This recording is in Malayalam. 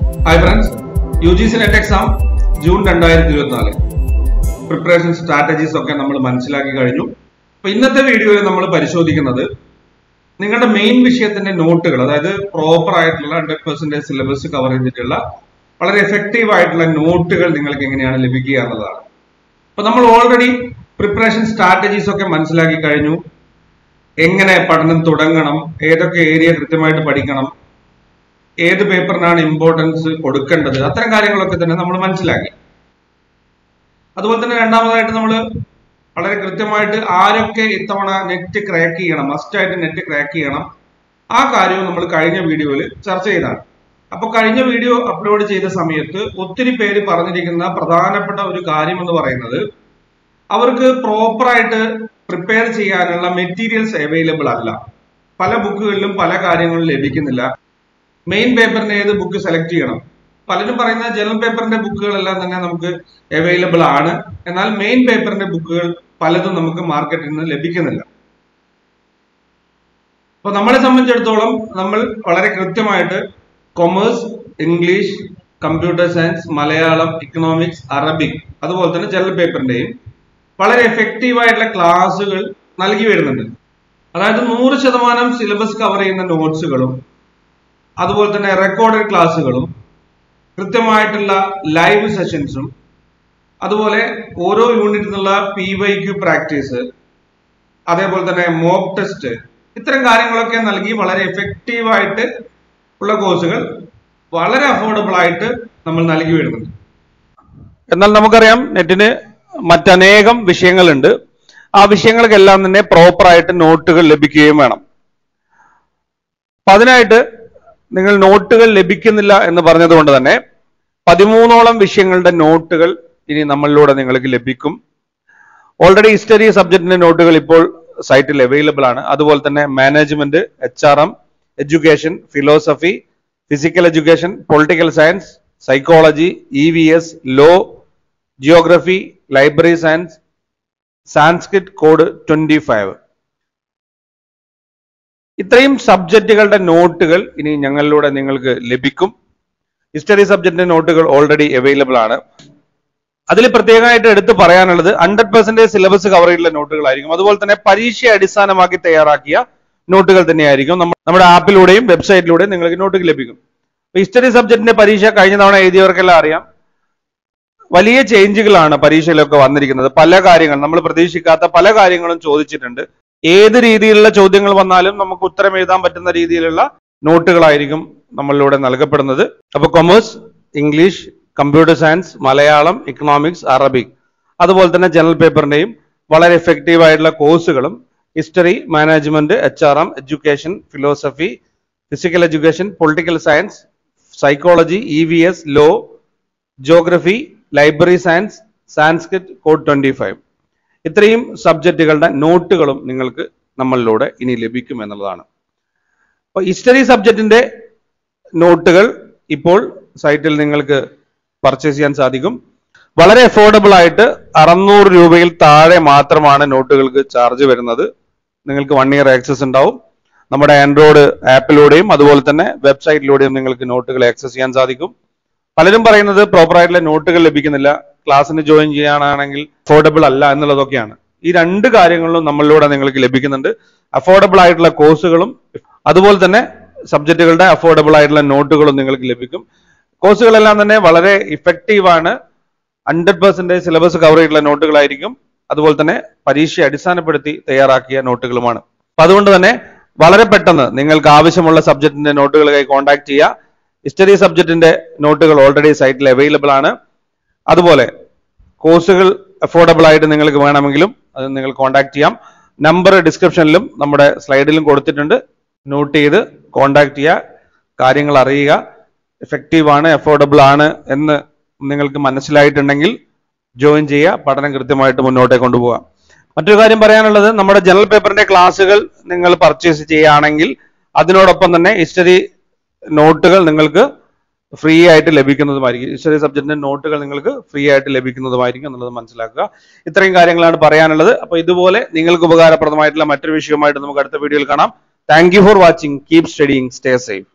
Hi friends U G C NET exam June രണ്ടായിരത്തി ഇരുപത്തിനാല് പ്രിപ്പറേഷൻ സ്ട്രാറ്റജീസ് ഒക്കെ നമ്മൾ മനസ്സിലാക്കി കഴിഞ്ഞു. അപ്പൊ ഇന്നത്തെ വീഡിയോയിൽ നമ്മൾ പരിശോധിക്കുന്നത് നിങ്ങളുടെ മെയിൻ വിഷയത്തിന്റെ നോട്ടുകൾ അതായത് പ്രോപ്പർ ആയിട്ടുള്ള ഹൺഡ്രഡ് പെർസെന്റേജ് സിലബസ് കവർ ചെയ്തിട്ടുള്ള വളരെ എഫക്റ്റീവ് ആയിട്ടുള്ള നോട്ടുകൾ നിങ്ങൾക്ക് എങ്ങനെയാണ് ലഭിക്കുക എന്നതാണ്. അപ്പൊ നമ്മൾ ഓൾറെഡി പ്രിപ്പറേഷൻ സ്ട്രാറ്റജീസ് ഒക്കെ മനസ്സിലാക്കി കഴിഞ്ഞു. എങ്ങനെ പഠനം തുടങ്ങണം ഏതൊക്കെ ഏരിയ കൃത്യമായിട്ട് പഠിക്കണം ഏത് പേപ്പറിനാണ് ഇമ്പോർട്ടൻസ് കൊടുക്കേണ്ടത്? അത്തരം കാര്യങ്ങളൊക്കെ തന്നെ നമ്മൾ മനസ്സിലാക്കി. അതുപോലെ തന്നെ രണ്ടാമതായിട്ട് നമ്മൾ വളരെ കൃത്യമായിട്ട് ആരൊക്കെ ഇത്തവണ നെറ്റ് ക്രാക്ക് ചെയ്യണം മസ്റ്റ് ആയിട്ട് നെറ്റ് ക്രാക്ക് ചെയ്യണം ആ കാര്യവും നമ്മൾ കഴിഞ്ഞ വീഡിയോയിൽ ചർച്ച ചെയ്താണ്. അപ്പൊ കഴിഞ്ഞ വീഡിയോ അപ്ലോഡ് ചെയ്ത സമയത്ത് ഒത്തിരി പേര് പറഞ്ഞിരിക്കുന്ന പ്രധാനപ്പെട്ട ഒരു കാര്യം എന്ന് പറയുന്നത് അവർക്ക് പ്രോപ്പറായിട്ട് പ്രിപ്പയർ ചെയ്യാനുള്ള മെറ്റീരിയൽസ് അവൈലബിൾ അല്ല. പല ബുക്കുകളിലും പല കാര്യങ്ങളും ലഭിക്കുന്നില്ല. മെയിൻ പേപ്പറിന് ഏത് ബുക്ക് സെലക്ട് ചെയ്യണം? പലരും പറയുന്ന ജനറൽ പേപ്പറിന്റെ ബുക്കുകളെല്ലാം തന്നെ നമുക്ക് അവൈലബിൾ ആണ്. എന്നാൽ മെയിൻ പേപ്പറിന്റെ ബുക്കുകൾ പലതും നമുക്ക് മാർക്കറ്റിൽ നിന്ന് ലഭിക്കുന്നില്ല. അപ്പൊ നമ്മളെ സംബന്ധിച്ചിടത്തോളം നമ്മൾ വളരെ കൃത്യമായിട്ട് commerce English computer science Malayalam economics Arabic അതുപോലെ തന്നെ ജനറൽ പേപ്പറിന്റെയും വളരെ എഫക്റ്റീവ് ആയിട്ടുള്ള ക്ലാസ്സുകൾ നൽകി വരുന്നുണ്ട്. അതായത് നൂറ് ശതമാനം സിലബസ് കവർ ചെയ്യുന്ന നോട്ട്സുകളും അതുപോലെ തന്നെ റെക്കോർഡഡ് ക്ലാസ്സുകളും കൃത്യമായിട്ടുള്ള ലൈവ് സെഷൻസും അതുപോലെ ഓരോ യൂണിറ്റിൽ നിന്നുള്ള പി വൈ ക്യു പ്രാക്ടീസ് അതേപോലെ തന്നെ മോക്ക് ടെസ്റ്റ് ഇത്തരം കാര്യങ്ങളൊക്കെ നൽകി വളരെ എഫക്റ്റീവായിട്ട് ഉള്ള കോഴ്സുകൾ വളരെ അഫോർഡബിൾ ആയിട്ട് നമ്മൾ നൽകി വരുന്നുണ്ട്. എന്നാൽ നമുക്കറിയാം നെറ്റിന് മറ്റനേകം വിഷയങ്ങളുണ്ട്. ആ വിഷയങ്ങൾക്കെല്ലാം തന്നെ പ്രോപ്പറായിട്ട് നോട്ടുകൾ ലഭിക്കുകയും വേണം. അപ്പൊ അതിനായിട്ട് നിങ്ങൾ നോട്ടുകൾ ലഭിക്കുന്നില്ല എന്ന് പറഞ്ഞതുകൊണ്ട് തന്നെ പതിമൂന്നോളം വിഷയങ്ങളുടെ നോട്ടുകൾ ഇനി നമ്മളിലൂടെ നിങ്ങൾക്ക് ലഭിക്കും. ഓൾറെഡി ഹിസ്റ്ററി സബ്ജക്റ്റിന്റെ നോട്ടുകൾ ഇപ്പോൾ സൈറ്റിൽ അവൈലബിൾ ആണ്. അതുപോലെ തന്നെ management H R M education philosophy physical education political science psychology E V S law geography library science Sanskrit code twenty five ഇത്രയും സബ്ജക്റ്റുകളുടെ നോട്ടുകൾ ഇനി ഞങ്ങളിലൂടെ നിങ്ങൾക്ക് ലഭിക്കും. ഹിസ്റ്ററി സബ്ജക്റ്റിന്റെ നോട്ടുകൾ ഓൾറെഡി അവൈലബിൾ ആണ്. അതിൽ പ്രത്യേകമായിട്ട് എടുത്തു പറയാനുള്ളത് ഹൺഡ്രഡ് പെർസെന്റേജ് സിലബസ് കവർ ചെയ്തിട്ടുള്ള നോട്ടുകളായിരിക്കും. അതുപോലെ തന്നെ പരീക്ഷയെ അടിസ്ഥാനമാക്കി തയ്യാറാക്കിയ നോട്ടുകൾ തന്നെയായിരിക്കും. നമ്മ- നമ്മുടെ ആപ്പിലൂടെയും വെബ്സൈറ്റിലൂടെയും നിങ്ങൾക്ക് നോട്ടുകൾ ലഭിക്കും. ഹിസ്റ്ററി സബ്ജക്റ്റിന്റെ പരീക്ഷ കഴിഞ്ഞ തവണ എഴുതിയവർക്കെല്ലാം അറിയാം. വലിയ ചേഞ്ചുകളാണ് പരീക്ഷയിലൊക്കെ വന്നിരിക്കുന്നത്. പല കാര്യങ്ങൾ നമ്മൾ പ്രതീക്ഷിക്കാത്ത പല കാര്യങ്ങളും ചോദിച്ചിട്ടുണ്ട്. ഏത് രീതിയിലുള്ള ചോദ്യങ്ങൾ വന്നാലും നമുക്ക് ഉത്തരം എഴുതാൻ പറ്റുന്ന രീതിയിലുള്ള നോട്ടുകളായിരിക്കും നമ്മളിലൂടെ നൽകപ്പെടുന്നത്. അപ്പൊ commerce English computer science Malayalam economics Arabic അതുപോലെ തന്നെ ജനറൽ പേപ്പറിന്റെയും വളരെ എഫക്റ്റീവ് ആയിട്ടുള്ള കോഴ്സുകളും history management H R M education philosophy physical education political science psychology E V S law geography library science Sanskrit code twenty five ഇത്രയും സബ്ജക്റ്റുകളുടെ നോട്ടുകളും നിങ്ങൾക്ക് നമ്മളിലൂടെ ഇനി ലഭിക്കും എന്നുള്ളതാണ് അപ്പോൾ ഹിസ്റ്ററി സബ്ജക്റ്റിന്റെ നോട്ടുകൾ ഇപ്പോൾ സൈറ്റിൽ നിങ്ങൾക്ക് പർച്ചേസ് ചെയ്യാൻ സാധിക്കും. വളരെ അഫോർഡബിൾ ആയിട്ട് അറുന്നൂറ് രൂപയിൽ താഴെ മാത്രമാണ് നോട്ടുകൾക്ക് ചാർജ് വരുന്നത്. നിങ്ങൾക്ക് വൺ ഇയർ ആക്സസ് ഉണ്ടാവും. നമ്മുടെ ആൻഡ്രോയിഡ് ആപ്പിലൂടെയും അതുപോലെ തന്നെ വെബ്സൈറ്റിലൂടെയും നിങ്ങൾക്ക് നോട്ടുകൾ ആക്സസ് ചെയ്യാൻ സാധിക്കും. പലരും പറയുന്നത് പ്രോപ്പർ ആയിട്ടുള്ള നോട്ടുകൾ ലഭിക്കുന്നില്ല. ക്ലാസ്സിന് ജോയിൻ ചെയ്യാനാണെങ്കിൽ അഫോർഡബിൾ അല്ല എന്നുള്ളതൊക്കെയാണ്. ഈ രണ്ട് കാര്യങ്ങളും നമ്മളിലൂടെ നിങ്ങൾക്ക് ലഭിക്കുന്നുണ്ട്. അഫോർഡബിൾ ആയിട്ടുള്ള കോഴ്സുകളും അതുപോലെ തന്നെ സബ്ജക്റ്റുകളുടെ അഫോർഡബിൾ ആയിട്ടുള്ള നോട്ടുകളും നിങ്ങൾക്ക് ലഭിക്കും. കോഴ്സുകളെല്ലാം തന്നെ വളരെ ഇഫക്റ്റീവ് ആണ്. ഹൺഡ്രഡ് പെർസെന്റേജ് സിലബസ് കവർ ചെയ്തിട്ടുള്ള നോട്ടുകളായിരിക്കും. അതുപോലെ തന്നെ പരീക്ഷയെ അടിസ്ഥാനപ്പെടുത്തി തയ്യാറാക്കിയ നോട്ടുകളുമാണ്. അപ്പൊ അതുകൊണ്ട് തന്നെ വളരെ പെട്ടെന്ന് നിങ്ങൾക്ക് ആവശ്യമുള്ള സബ്ജക്റ്റിന്റെ നോട്ടുകളുമായി കോൺടാക്ട് ചെയ്യുക. ഹിസ്റ്ററി സബ്ജക്റ്റിന്റെ നോട്ടുകൾ ഓൾറെഡി സൈറ്റിൽ അവൈലബിൾ ആണ്. അതുപോലെ കോഴ്സുകൾ അഫോർഡബിൾ ആയിട്ട് നിങ്ങൾക്ക് വേണമെങ്കിലും അത് നിങ്ങൾ കോൺടാക്ട് ചെയ്യാം. നമ്പർ ഡിസ്ക്രിപ്ഷനിലും നമ്മുടെ സ്ലൈഡിലും കൊടുത്തിട്ടുണ്ട്. നോട്ട് ചെയ്ത് കോൺടാക്ട് ചെയ്യുക കാര്യങ്ങൾ അറിയുക. എഫക്റ്റീവ് ആണ് അഫോർഡബിൾ ആണ് എന്ന് നിങ്ങൾക്ക് മനസ്സിലായിട്ടുണ്ടെങ്കിൽ ജോയിൻ ചെയ്യുക പഠനം കൃത്യമായിട്ട് മുന്നോട്ടേ കൊണ്ടുപോകാം മറ്റൊരു കാര്യം പറയാനുള്ളത് നമ്മുടെ ജനറൽ പേപ്പറിന്റെ ക്ലാസ്സുകൾ നിങ്ങൾ പർച്ചേസ് ചെയ്യുകയാണെങ്കിൽ അതിനോടൊപ്പം തന്നെ ഹിസ്റ്ററി നോട്ടുകൾ നിങ്ങൾക്ക് ഫ്രീ ആയിട്ട് ലഭിക്കുന്നതുമായിരിക്കും. ഹിസ്റ്ററി സബ്ജക്റ്റിന്റെ നോട്ടുകൾ നിങ്ങൾക്ക് ഫ്രീ ആയിട്ട് ലഭിക്കുന്നതുമായിരിക്കും എന്നുള്ളത് മനസ്സിലാക്കുക. ഇത്രയും കാര്യങ്ങളാണ് പറയാനുള്ളത്. അപ്പൊ ഇതുപോലെ നിങ്ങൾക്ക് ഉപകാരപ്രദമായിട്ടുള്ള മറ്റൊരു വിഷയവുമായിട്ട് നമുക്ക് അടുത്ത വീഡിയോയിൽ കാണാം. Thank for watching keep studying stay safe